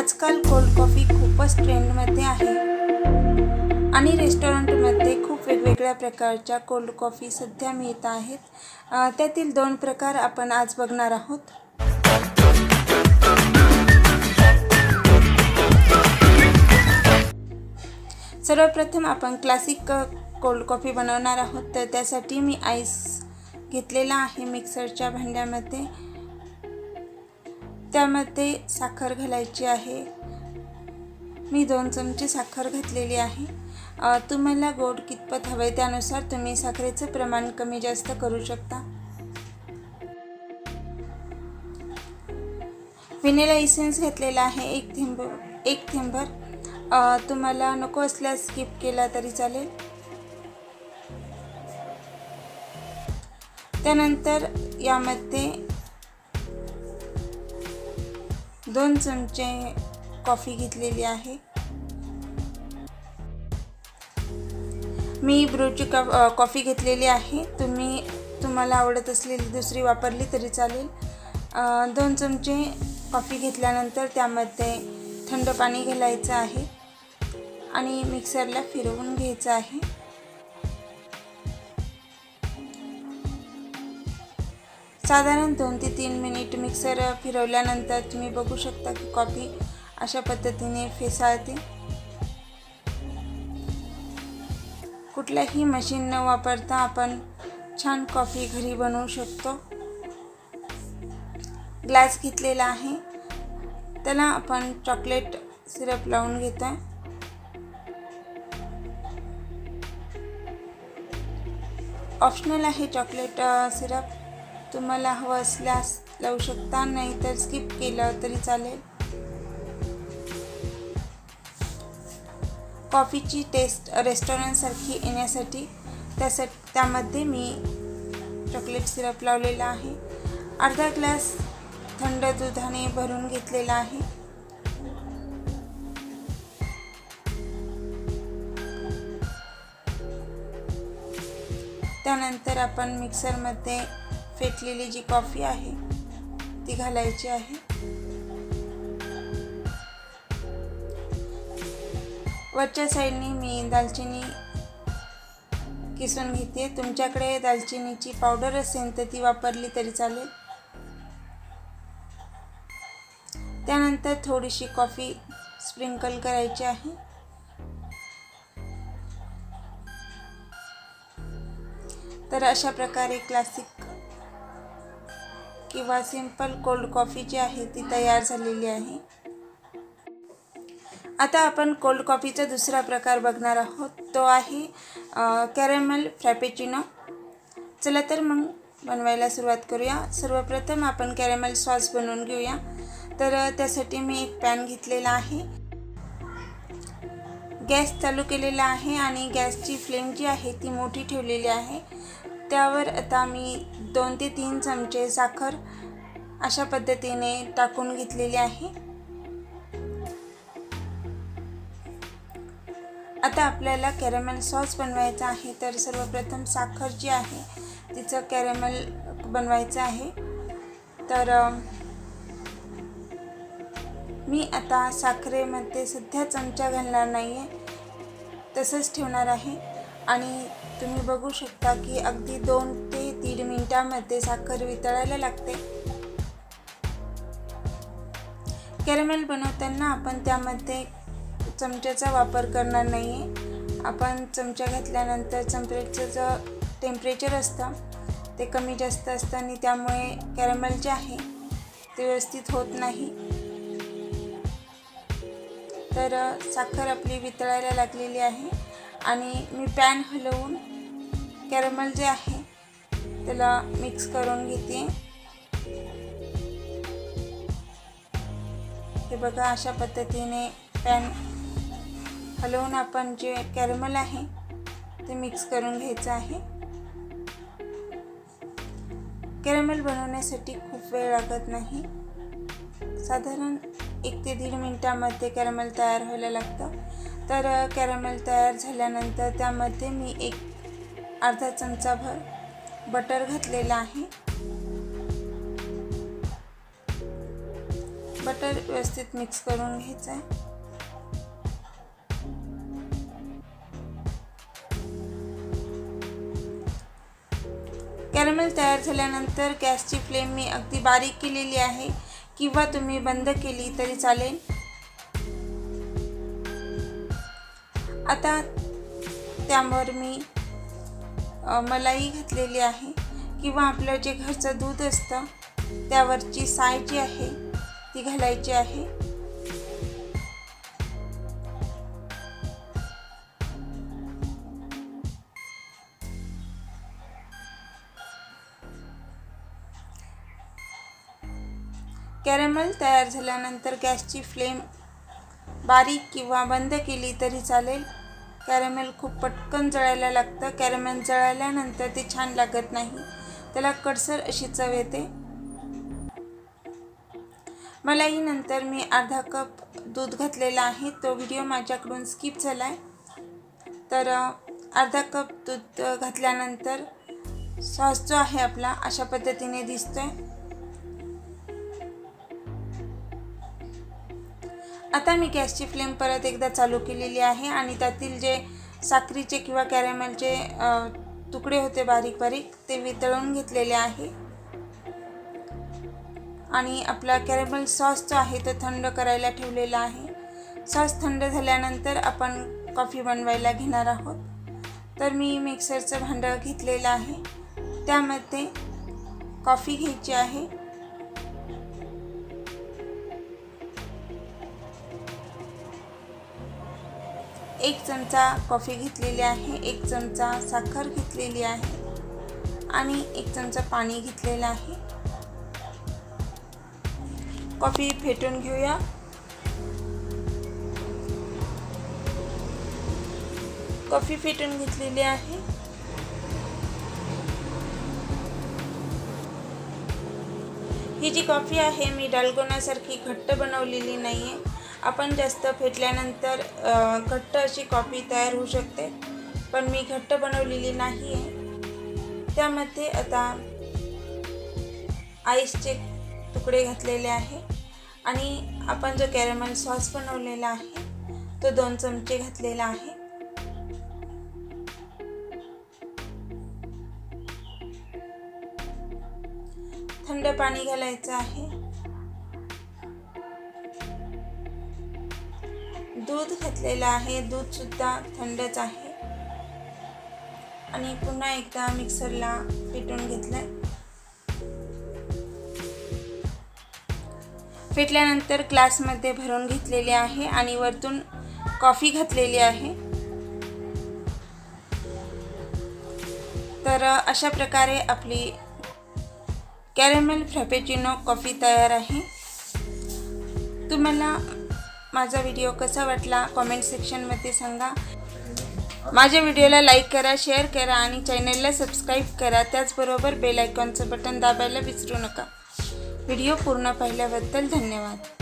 आजकाल cold coffee खूपच ट्रेंडमध्ये आहे. आणि रेस्टॉरंटमध्ये खूप वेगवेगळ्या प्रकारच्या कोल्ड कॉफी सध्या मिळत आहेत. त्यातील दोन प्रकार आपण आज बघणार आहोत. सर्वप्रथम आपण क्लासिक कोल्ड कॉफी बनवणार आहोत. तर त्यासाठी मी आईस घेतलेला आहे मिक्सरच्या भांड्यामध्ये. त्यामध्ये साखर घालायची आहे. मी दोन चमचे साखर घातलेली आहे. तुम्हाला गोड कितपत हवं आहे त्यानुसार तुम्ही साखरेचं प्रमाण कमी जास्त करू शकता. व्हिनेला इसेन्स घेतलेला आहे एक थेंब एक थेंबर. तुम्हाला नको असल्यास स्किप केला तरी चालेल. त्यानंतर यामध्ये दोन चमचे कॉफी घेतलेली आहे. मी ब्रूची कप कॉफी घेतलेली आहे. तुम्ही तुम्हाला आवडत असलेली दुसरी वापरली तरी चालेल. दोन चमचे कॉफी घेतल्यानंतर त्यामध्ये थंड पाणी घालायचं आहे आणि मिक्सरला फिरवून घ्यायचं आहे. साधारण दोन ते तीन मिनिट मिक्सर फिरवल्यानंतर तुम्ही बघू शकता की कॉफी अशा पद्धतीने फेसाळते. कुठल्याही मशीन न वापरता आपण छान कॉफी घरी बनवू शकतो. ग्लास घेतलेला आहे. त्याला आपण चॉकलेट सिरप लावून घेतो आहे ऑप्शनल आहे चॉकलेट सिरप तुम्हाला हवं असल्यास लावू शकता नाही तर स्किप केलं तरी चालेल. कॉफीची टेस्ट रेस्टॉरंटसारखी येण्यासाठी त्यासाठी त्यामध्ये मी चॉकलेट सिरप लावलेला आहे. अर्धा ग्लास थंड दुधाने भरून घेतलेला आहे. त्यानंतर आपण मिक्सरमध्ये फेटलेली जी कॉफी आहे ती घालायची आहे. वरच्या साईडने मी दालचिनी किसून घेते. तुमच्याकडे दालचिनीची पावडर असेल तर ती वापरली तरी चालेल. त्यानंतर थोडीशी कॉफी स्प्रिंकल करायची आहे. तर अशा प्रकारे क्लासिक किंवा सिंपल कोल्ड कॉफी जी आहे ती तयार झालेली आहे. आता आपण कोल्ड कॉफीचा दुसरा प्रकार बघणार आहोत. तो आहे कॅरेमल फ्रॅपेचिनो. चला तर मग बनवायला सुरुवात करूया. सर्वप्रथम आपण कॅरेमल सॉस बनवून घेऊया. तर त्यासाठी मी एक पॅन घेतलेला आहे. गॅस चालू केलेला आहे आणि गॅसची फ्लेम जी आहे ती मोठी ठेवलेली आहे. त्यावर आता मी दोन ते तीन चमचे साखर अशा पद्धतीने टाकून घेतलेली आहे. आता आपल्याला कॅरेमल सॉस बनवायचा आहे तर सर्वप्रथम साखर जी आहे तिचं कॅरेमल बनवायचं आहे. तर मी आता साखरेमध्ये सध्या चमचा घालणार नाही आहे तसंच ठेवणार आहे. आणि तुम्ही बघू शकता की अगदी दोन ते दीड मिनटामध्ये साखर वितळायला लागते. कॅरेमेल बनवताना आपण त्यामध्ये चमच्याचा वापर करणार नाही आहे आपण चमचा घातल्यानंतर चमच्याचं जो टेम्परेचर असतं ते कमी जास्त असतं आणि त्यामुळे कॅरेमेल जे आहे ते व्यवस्थित होत नाही. तर साखर आपली वितळायला लागलेली आहे आणि मी पॅन हलवून कॅरमल जे आहे त्याला मिक्स करून घेते. हे बघा अशा पद्धतीने पॅन हलवून आपण जे कॅरमल आहे ते मिक्स करून घ्यायचं आहे. कॅरमल बनवण्यासाठी खूप वेळ लागत नाही. साधारण एक ते दीड मिनटामध्ये कॅरमल तयार व्हायला लागतं. तर कॅरमल तयार झाल्यानंतर त्यामध्ये मी एक अर्धा चमचाभर बटर घातलेला आहे. बटर व्यवस्थित मिक्स करून घ्यायचं आहे कॅरमेल तयार झाल्यानंतर गॅसची फ्लेम मी अगदी बारीक केलेली आहे. किंवा तुम्ही बंद केली तरी चालेल. आता त्यावर मी मलाई घातलेली आहे किंवा आपलं जे घरचं दूध असतं त्यावरची साय जी आहे ती घालायची आहे. कॅरेमल तयार झाल्यानंतर गॅसची फ्लेम बारीक किंवा बंद केली तरी चालेल. कॅरेमेल खूप पटकन जळायला लागतं. कॅरेमेल जळाल्यानंतर ते छान लागत नाही. त्याला कडसर अशी चव येते. मलाही नंतर मी अर्धा कप दूध घातलेला आहे. तो व्हिडिओ माझ्याकडून स्किप झाला आहे तर अर्धा कप दूध घातल्यानंतर सॉस जो आहे आपला अशा पद्धतीने दिसतो आहे आता मी गॅसची फ्लेम परत एकदा चालू केलेली आहे आणि त्यातील जे साखरीचे किंवा कॅरेमलचे तुकडे होते बारीक बारीक ते वितळून घेतलेले आहे. आणि आपला कॅरेमल सॉस जो आहे तो थंड करायला ठेवलेला आहे. सॉस थंड झाल्यानंतर आपण कॉफी बनवायला घेणार आहोत. तर मी मिक्सरचं भांडं घेतलेलं आहे. त्यामध्ये कॉफी घ्यायची आहे. एक चमचा कॉफी घेतलेली आहे एक चमचा साखर घेतलेली आहे आणि एक चमचा पाणी घेतलेलं आहे. कॉफी फेटून घेऊया. कॉफी फेटून घेतलेली आहे. ही जी कॉफी आहे मी डालगोनासारखी घट्ट बनवलेली नाही आहे आपण जास्त फेटल्यानंतर घट्ट अशी कॉफी तयार होऊ शकते. पण मी घट्ट बनवलेली नाही आहे त्यामध्ये आता आईसचे तुकडे घातलेले आहे आणि आपण जो कॅरेमल सॉस बनवलेला आहे तो दोन चमचे घातलेला आहे. थंड पाणी घालायचं आहे. दूध घातलेलं आहे. दूधसुद्धा थंडच आहे. आणि पुन्हा एकदा मिक्सरला पेटून घेतलं फेटल्यानंतर ग्लासमध्ये भरून घेतलेले आहे आणि वरतून कॉफी घातलेली आहे. तर अशा प्रकारे आपली कॅरेमेल फ्रॅपेचिनो कॉफी तयार आहे. तुम्हाला माझा व्हिडिओ कसा वाटला कॉमेंट सेक्शनमध्ये सांगा. माझ्या व्हिडिओला लाईक करा शेअर करा आणि चॅनलला सबस्क्राईब करा. त्याचबरोबर बेल आयकॉनचं बटन दाबायला विसरू नका. व्हिडिओ पूर्ण पाहिल्याबद्दल धन्यवाद.